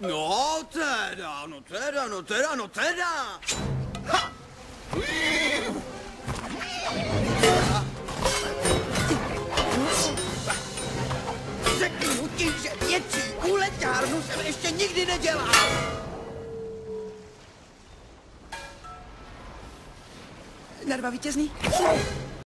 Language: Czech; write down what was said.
No teda, no teda, no teda, no teda. Ha! Řeknu ti, že větší kuletárnu jsem ještě nikdy nedělal. Nerva vítězný?